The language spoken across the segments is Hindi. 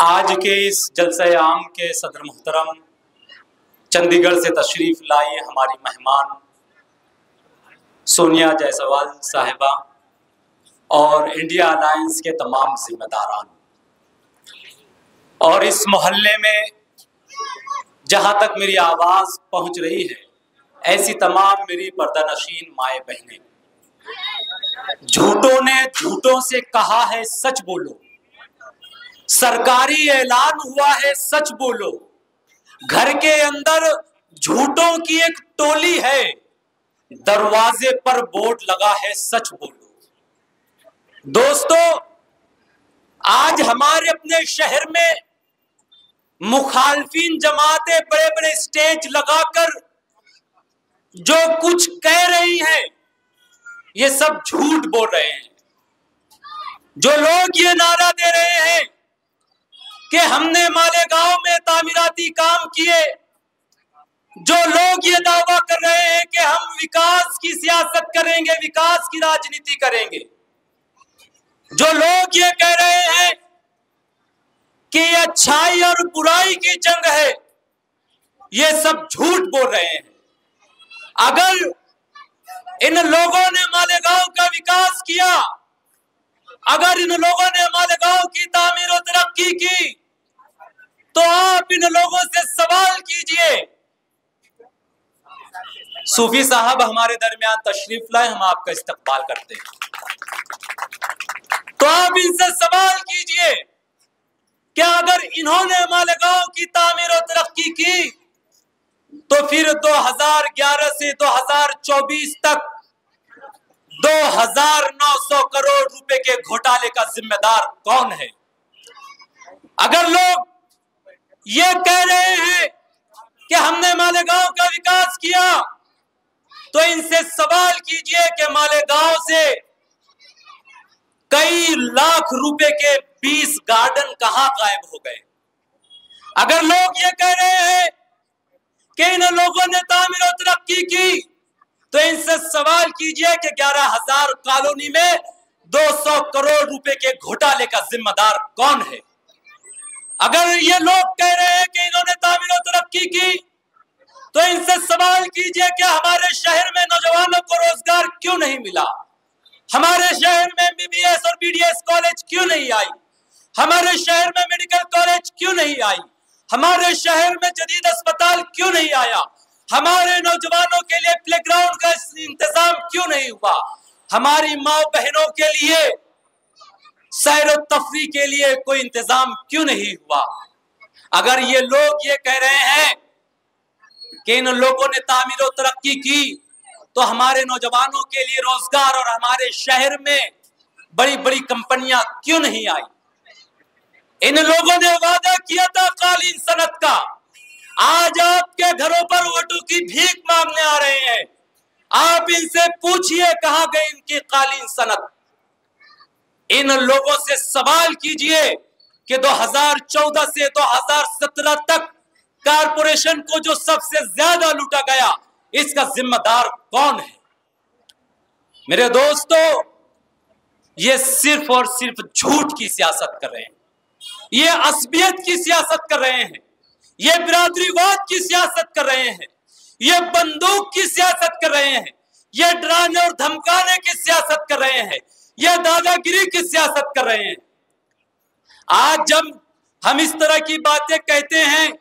आज के इस जलसे आम के सदर मुहतरम, चंडीगढ़ से तशरीफ़ लाई हमारी मेहमान, सोनिया जायसवाल साहिबा और इंडिया अलायंस के तमाम जिम्मेदारान। और इस मोहल्ले में जहाँ तक मेरी आवाज़ पहुँच रही है, ऐसी तमाम मेरी पर्दानशीन माए बहनें, झूठों ने झूठों से कहा है, सच बोलो। सरकारी ऐलान हुआ है, सच बोलो। घर के अंदर झूठों की एक टोली है, दरवाजे पर बोर्ड लगा है, सच बोलो। दोस्तों, आज हमारे अपने शहर में मुखालफिन जमातें बड़े बड़े स्टेज लगाकर जो कुछ कह रही हैं, ये सब झूठ बोल रहे हैं। जो लोग ये नारा दे रहे हैं कि हमने मालेगांव में तामीराती काम किए। जो लोग ये दावा कर रहे हैं कि हम विकास की सियासत करेंगे, विकास की राजनीति करेंगे। जो लोग ये कह रहे हैं कि अच्छाई और बुराई की जंग है, ये सब झूठ बोल रहे हैं। अगर इन लोगों ने मालेगांव का विकास किया, अगर इन लोगों ने मालेगांव की तामीर और तरक्की की तो आप इन लोगों से सवाल कीजिए। सूफी साहब हमारे दरमियान तशरीफ़ लाए हम आपका इस्तकबाल करते हैं। तो आप इनसे सवाल कीजिए क्या अगर इन्होंने मालेगांव की तामीर और तरक्की की तो फिर 2011 से 2024 तक 2,900 करोड़ रुपए के घोटाले का जिम्मेदार कौन है? अगर लोग ये कह रहे हैं कि हमने मालेगांव का विकास किया। तो इनसे सवाल कीजिए कि मालेगांव से कई लाख रुपए के 20 गार्डन कहाँ गायब हो गए? अगर लोग ये कह रहे हैं कि इन लोगों ने तामीर और तरक्की की तो इनसे सवाल कीजिए कि ग्यारह हज़ार कॉलोनी में 200 करोड़ रुपए के घोटाले का जिम्मेदार कौन है? अगर ये लोग कह रहे हैं कि इन्होंने तामीर तरक्की की तो इनसे सवाल कीजिए कि हमारे शहर में नौजवानों को रोज़गार क्यों नहीं मिला? हमारे शहर में एमबीबीएस और बीडीएस कॉलेज क्यों नहीं आई? हमारे शहर में मेडिकल कॉलेज क्यों नहीं आई? हमारे शहर में जदीद अस्पताल क्यों नहीं आया? हमारे नौजवानों के लिए प्लेग्राउंड का इंतज़ाम क्यों नहीं हुआ? हमारी माओ बहनों के लिए सैर तफरी के लिए कोई इंतज़ाम क्यों नहीं हुआ? अगर ये लोग ये कह रहे हैं कि इन लोगों ने तामीर और तरक्की की तो हमारे नौजवानों के लिए रोज़गार और हमारे शहर में बड़ी बड़ी कंपनियाँ क्यों नहीं आई? इन लोगों ने वादा किया था कालीन सनत का। आज आपके घरों पर वोटों की भीख मांगने आ रहे हैं। आप इनसे पूछिए कहा गई इनकी कालीन सनत? इन लोगों से सवाल कीजिए कि 2014 से 2017 तक कारपोरेशन को जो सबसे ज़्यादा लूटा गया, इसका जिम्मेदार कौन है? मेरे दोस्तों, ये सिर्फ़ और सिर्फ़ झूठ की सियासत कर रहे हैं। ये असबियत की सियासत कर रहे हैं। ये बिरादरीवाद की सियासत कर रहे हैं। ये बंदूक की सियासत कर रहे हैं। ये डराने और धमकाने की सियासत कर रहे हैं। ये दादागिरी की सियासत कर रहे हैं। आज जब हम इस तरह की बातें कहते हैं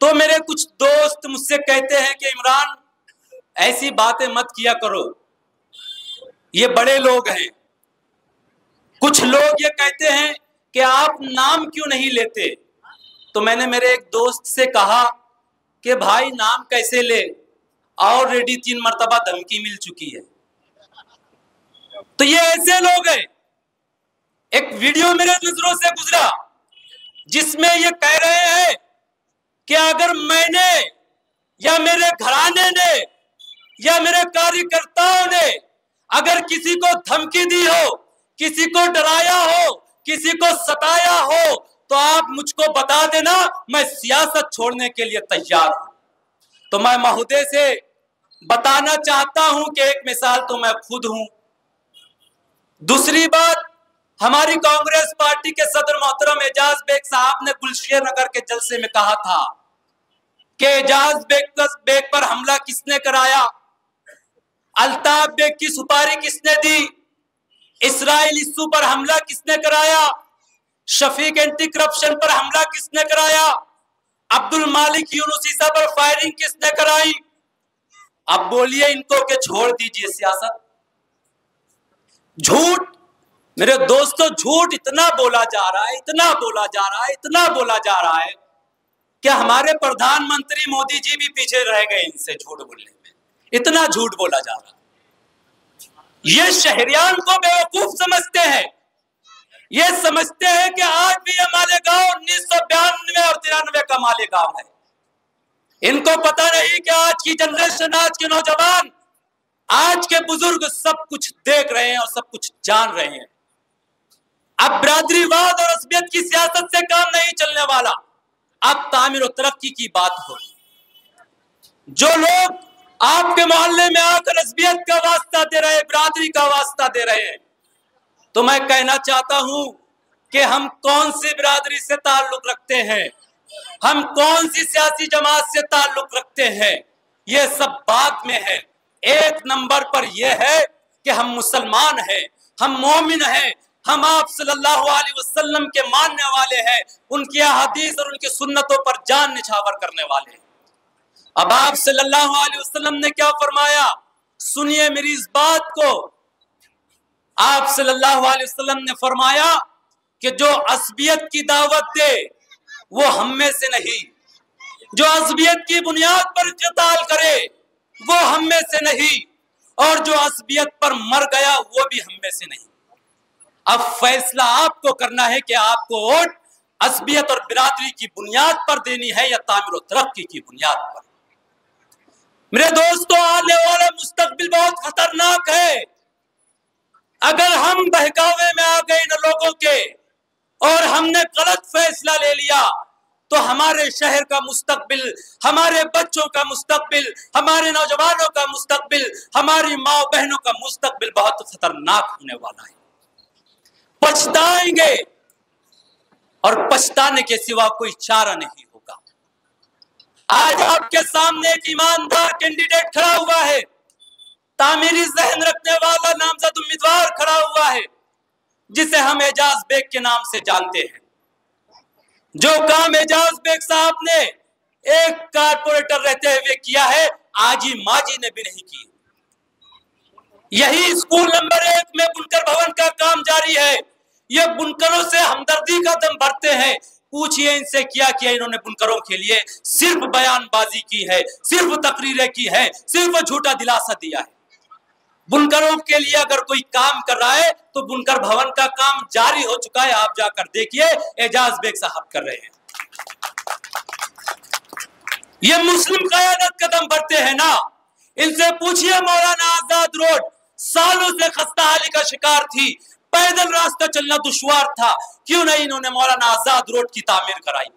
तो मेरे कुछ दोस्त मुझसे कहते हैं कि, इमरान, ऐसी बातें मत किया करो। ये बड़े लोग हैं। कुछ लोग ये कहते हैं कि आप नाम क्यों नहीं लेते? तो मैंने मेरे एक दोस्त से कहा कि, भाई, नाम कैसे ले? ऑलरेडी तीन मरतबा धमकी मिल चुकी है। तो ये ऐसे लोग हैं। एक वीडियो मेरे नज़रों से गुजरा, जिसमें ये कह रहे हैं कि अगर मैंने या मेरे घराने ने या मेरे कार्यकर्ताओं ने अगर किसी को धमकी दी हो, किसी को डराया हो, किसी को सताया हो तो आप मुझको बता देना, मैं सियासत छोड़ने के लिए तैयार हूँ। तो मैं महोदय से बताना चाहता हूँ कि एक मिसाल तो मैं खुद हूँ। दूसरी बात, हमारी कांग्रेस पार्टी के सदर मोहतरम एजाज बेग साहब ने गुलशेर नगर के जलसे में कहा था कि एजाज बेग बेग पर हमला किसने कराया? अल्ताफ बेग की सुपारी किसने दी? इसराइल इस्सू पर हमला किसने कराया? शफीक एंटी करप्शन पर हमला किसने कराया? अब्दुल मालिक यूनुसीसा पर फायरिंग किसने कराई? अब बोलिए इनको के छोड़ दीजिए सियासत। झूठ। मेरे दोस्तों, झूठ इतना बोला जा रहा है, इतना बोला जा रहा है, इतना बोला जा रहा है कि हमारे प्रधानमंत्री मोदी जी भी पीछे रह गए इनसे झूठ बोलने में। इतना झूठ बोला जा रहा ये शहरियान को बेवकूफ़ समझते हैं। ये समझते हैं कि आज भी ये मालेगांव उन्नीस सौ बयानवे और तिरानवे का मालेगांव है। इनको पता नहीं कि आज की जनरेशन आज के नौजवान आज के बुज़ुर्ग सब कुछ देख रहे हैं और सब कुछ जान रहे हैं। अब बिरादरीवाद और असबियत की सियासत से काम नहीं चलने वाला। अब तामीर और तरक्की की बात होगी जो लोग आपके मोहल्ले में आकर असबियत का वास्ता दे रहे बिरादरी का वास्ता दे रहे हैं तो मैं कहना चाहता हूँ कि हम कौन सी बिरादरी से ताल्लुक रखते हैं? हम कौन सी सियासी जमात से ताल्लुक रखते हैं? ये सब बात में है। एक नंबर पर यह है कि हम मुसलमान हैं, हम मोमिन हैं, हम आप सल्लल्लाहु अलैहि वसल्लम के मानने वाले हैं, उनकी हदीस और उनकी सुन्नतों पर जान निछावर करने वाले हैं। अब आप सल्लल्लाहु अलैहि वसल्लम ने क्या फरमाया? सुनिए मेरी इस बात को। आप सल्लल्लाहु अलैहि वसल्लम ने फरमाया कि जो असबियत की दावत दे, वो हम में से नहीं। जो असबियत की बुनियाद पर कताल करे वो हम में से नहीं। और जो असबियत पर मर गया, वो भी हम में से नहीं। अब फैसला आपको करना है कि आपको वोट असबियत और बिरादरी की बुनियाद पर देनी है या तामिर तरक्की की बुनियाद पर। मेरे दोस्तों, आने वाला मुस्तकबिल बहुत खतरनाक है। अगर हम बहकावे में आ गए इन लोगों के और हमने गलत फैसला ले लिया तो हमारे शहर का मुस्तकबिल, हमारे बच्चों का मुस्तकबिल, हमारे नौजवानों का मुस्तकबिल, हमारी माओ बहनों का मुस्तकबिल बहुत खतरनाक होने वाला है। पछताएँगे और पछताने के सिवा कोई चारा नहीं होगा। आज आपके सामने एक ईमानदार कैंडिडेट खड़ा हुआ है। तामीरी जहन रखने वाला नामजद उम्मीदवार खड़ा हुआ है, जिसे हम एजाज बेग के नाम से जानते हैं। जो काम एजाज बेग साहब ने एक कारपोरेटर रहते हुए किया है, आजी माजी ने भी नहीं की यही स्कूल नंबर एक में बुनकर भवन का काम जारी है। ये बुनकरों से हमदर्दी का दम भरते हैं। पूछिए इनसे क्या किया इन्होंने बुनकरों के लिए। सिर्फ़ बयानबाजी की है, सिर्फ़ तकरीरें की है, सिर्फ़ झूठा दिलासा दिया है। बुनकरों के लिए अगर कोई काम कर रहा है तो बुनकर भवन का काम जारी हो चुका है। आप जाकर देखिए, एजाज बेग साहब कर रहे हैं। ये मुस्लिम कयादत कदम बढ़ते हैं ना। इनसे पूछिए, मौलाना आज़ाद रोड सालों से खस्ता हाली का शिकार थी। पैदल रास्ता चलना दुश्वार था। क्यों नहीं इन्होंने मौलाना आज़ाद रोड की तामीर कराई?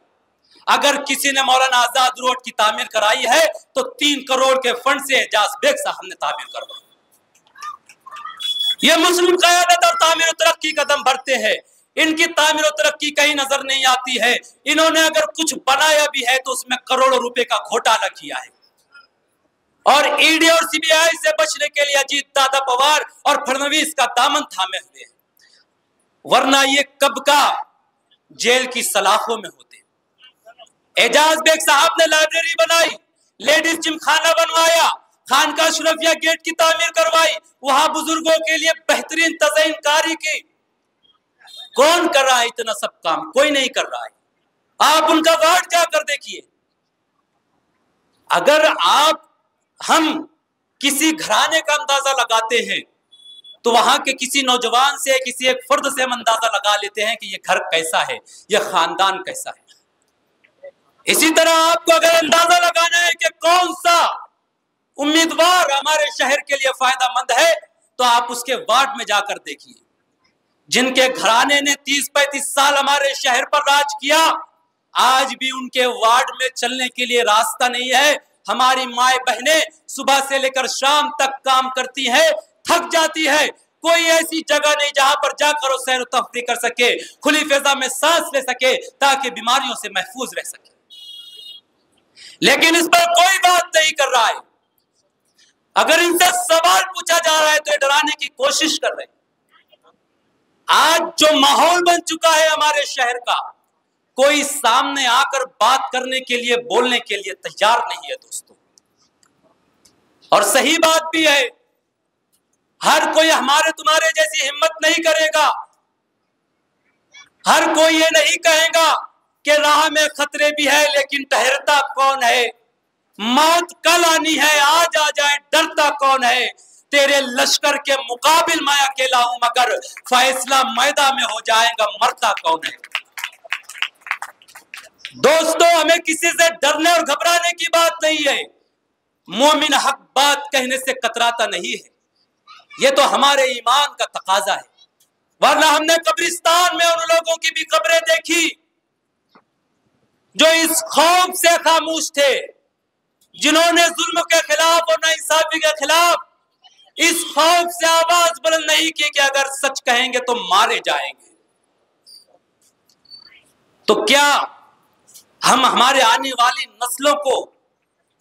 अगर किसी ने मौलाना आज़ाद रोड की तामीर कराई है तो तीन करोड़ के फंड से एजाज बेग साहब ने तामीर करवाई। ये मुस्लिम कयादत और तामीर तरक्की कदम बढ़ते हैं। इनकी तामीर तरक्की कहीं नज़र नहीं आती है। इन्होंने अगर कुछ बनाया भी है तो उसमें करोड़ों रुपए का घोटाला किया है। और ईडी और सीबीआई से बचने के लिए अजीत दादा पवार और फडनवीस का दामन थामे हुए हैं। वरना ये कब का जेल की सलाखों में होते एजाज बेग साहब ने लाइब्रेरी बनाई, लेडीज़ जिम खाना बनवाया खान का शरफिया गेट की तामीर करवाई, वहाँ बुज़ुर्गों के लिए बेहतरीन तजन कारी की। कौन कर रहा है इतना सब काम? कोई नहीं कर रहा है। आप उनका वार्ड जाकर देखिए? अगर आप, हम किसी घराने का अंदाज़ा लगाते हैं तो वहाँ के किसी नौजवान से, किसी एक फर्द से हम अंदाज़ा लगा लेते हैं कि ये घर कैसा है, ये खानदान कैसा है। इसी तरह आपको अगर अंदाज़ा लगाना है कि कौन सा उम्मीदवार हमारे शहर के लिए फ़ायदा मंद है तो आप उसके वार्ड में जाकर देखिए। जिनके घराने ने तीस पैंतीस साल हमारे शहर पर राज किया, आज भी उनके वार्ड में चलने के लिए रास्ता नहीं है। हमारी माए बहनें सुबह से लेकर शाम तक काम करती है, थक जाती है। कोई ऐसी जगह नहीं जहाँ पर जाकर वो सैर तफरी कर सके, खुली फिजा में सांस ले सके, ताकि बीमारियों से महफूज रह सके। लेकिन इस पर कोई बात नहीं कर रहा है। अगर इनसे सवाल पूछा जा रहा है तो ये डराने की कोशिश कर रहे हैं। आज जो माहौल बन चुका है हमारे शहर का, कोई सामने आकर बात करने के लिए, बोलने के लिए तैयार नहीं है दोस्तों। और सही बात भी है, हर कोई हमारे तुम्हारे जैसी हिम्मत नहीं करेगा। हर कोई ये नहीं कहेगा कि राह में खतरे भी है, लेकिन ठहरता कौन है? मौत कल आनी है, आज आ जाए, डरता कौन है? तेरे लश्कर के मुकाबिल मैं अकेला हूँ, मगर फैसला मैदा में हो जाएगा, मरता कौन है? दोस्तों, हमें किसी से डरने और घबराने की बात नहीं है। मोमिन हक बात कहने से कतराता नहीं है। ये तो हमारे ईमान का तकाजा है। वरना हमने कब्रिस्तान में उन लोगों की भी कब्रें देखी, जो इस खौफ से खामोश थे। जिन्होंने जुल्म के खिलाफ और नाइंसाफी के खिलाफ इस खौफ से आवाज़ बुलंद नहीं की कि अगर सच कहेंगे तो मारे जाएँगे। तो क्या हम हमारे आने वाली नस्लों को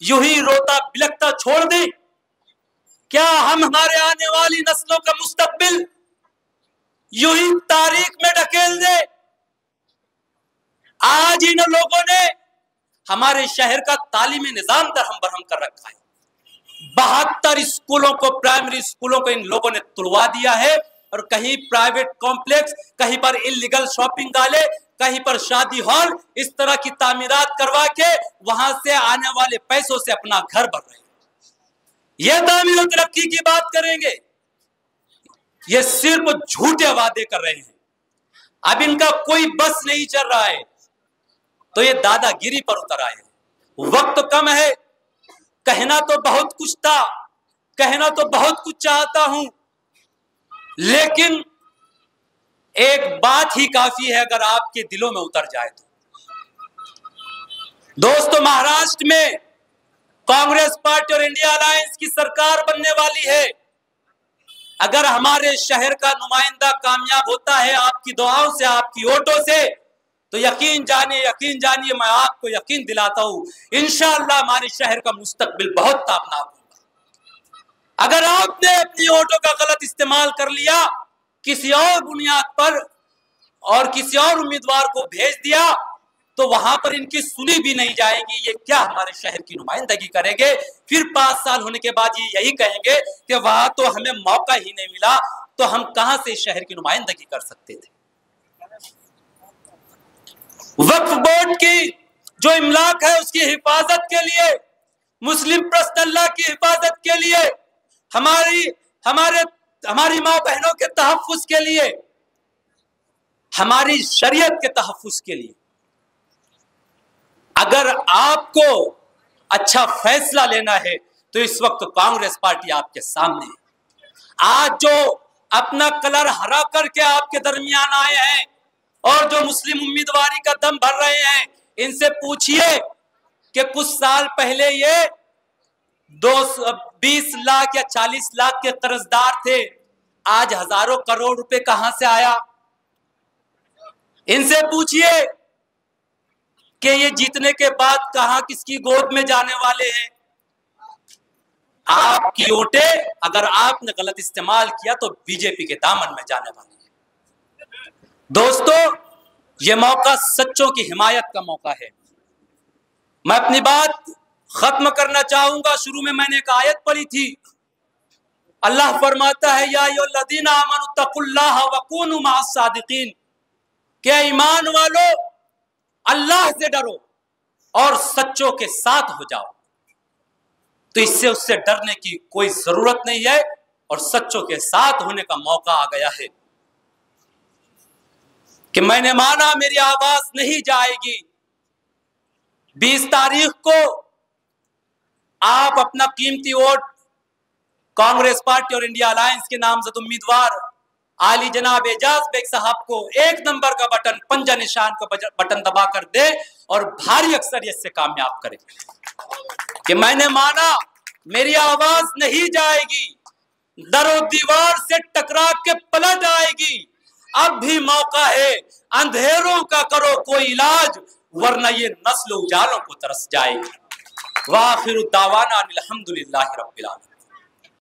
यू ही रोता बिलकता छोड़ दें? क्या हम हमारे आने वाली नस्लों का मुस्तबिल यू ही तारीख में ढकेल दे? आज इन लोगों ने हमारे शहर का तालीमी निज़ाम दरहम बरहम कर रखा है। बहत्तर स्कूलों को, प्राइमरी स्कूलों को इन लोगों ने तुड़वा दिया है और कहीं प्राइवेट कॉम्प्लेक्स, कहीं पर इलीगल शॉपिंग डाले कहीं पर शादी हॉल, इस तरह की तामीरात करवा के वहाँ से आने वाले पैसों से अपना घर भर रहे ये तामीर तरक्की की बात करेंगे। ये सिर्फ़ झूठे वादे कर रहे हैं। अब इनका कोई बस नहीं चल रहा है। तो ये दादागिरी पर उतर आए। वक्त कम है। कहना तो बहुत कुछ था। कहना तो बहुत कुछ चाहता हूँ। लेकिन एक बात ही काफ़ी है, अगर आपके दिलों में उतर जाए तो। दोस्तों, महाराष्ट्र में कांग्रेस पार्टी और इंडिया अलायंस की सरकार बनने वाली है। अगर हमारे शहर का नुमाइंदा कामयाब होता है, आपकी दुआओं से, आपकी वोटों से तो यकीन जानिए यकीन जानिए, मैं आपको यकीन दिलाता हूँ इंशाला हमारे शहर का मुस्तकबिल बहुत ताबनाक होगा। अगर आपने अपनी वोटों का गलत इस्तेमाल कर लिया, किसी और बुनियाद पर और किसी और उम्मीदवार को भेज दिया तो वहाँ पर इनकी सुनी भी नहीं जाएगी, ये क्या हमारे शहर की नुमाइंदगी करेंगे? फिर पाँच साल होने के बाद ये यही कहेंगे कि वहाँ तो हमें मौका ही नहीं मिला तो हम कहाँ से शहर की नुमाइंदगी कर सकते थे? वक्फ बोर्ड की जो इमलाक है उसकी हिफाजत के लिए, मुस्लिम प्रस्तल्ला की हिफाजत के लिए, हमारी, हमारे, हमारी माँ बहनों के तहफ़ के लिए, हमारी शरीयत के तहफ़ के लिए। अगर आपको अच्छा फैसला लेना है तो इस वक्त कांग्रेस पार्टी आपके सामने आज जो अपना कलर हरा करके आपके दरमियान आए हैं और जो मुस्लिम उम्मीदवारी का दम भर रहे हैं, इनसे पूछिए कि कुछ साल पहले ये दो बीस लाख या चालीस लाख के कर्जदार थे, आज हज़ारों करोड़ रुपए कहाँ से आया? इनसे पूछिए कि ये जीतने के बाद कहा किसकी गोद में जाने वाले हैं। आपकी ओटे अगर आपने गलत इस्तेमाल किया तो बीजेपी के दामन में जाने वाले हैं। दोस्तों, ये मौका सच्चों की हिमायत का मौका है। मैं अपनी बात खत्म करना चाहूँगा। शुरू में मैंने एक आयत पढ़ी थी। अल्लाह फरमाता है यादीना क्या ईमान वालों, अल्लाह से डरो और सच्चों के साथ हो जाओ। तो इससे उससे डरने की कोई ज़रूरत नहीं है और सच्चों के साथ होने का मौका आ गया है। कि मैंने माना मेरी आवाज़ नहीं जाएगी। बीस तारीख को आप अपना कीमती वोट कांग्रेस पार्टी और इंडिया अलायंस के नामजद उम्मीदवार आली जनाब एजाज बेग साहब को एक नंबर का बटन, पंजा निशान का बटन दबा कर दे और भारी अक्सरियत से कामयाब करे। कि मैंने माना मेरी आवाज़ नहीं जाएगी, दरो दीवार से टकरा के पलट आएगी। अब भी मौका है। अंधेरों का करो कोई इलाज, वरना ये नस्ल उजालों को तरस जाएगी। वाखिर दावाना अलहमदुल्ला रबिल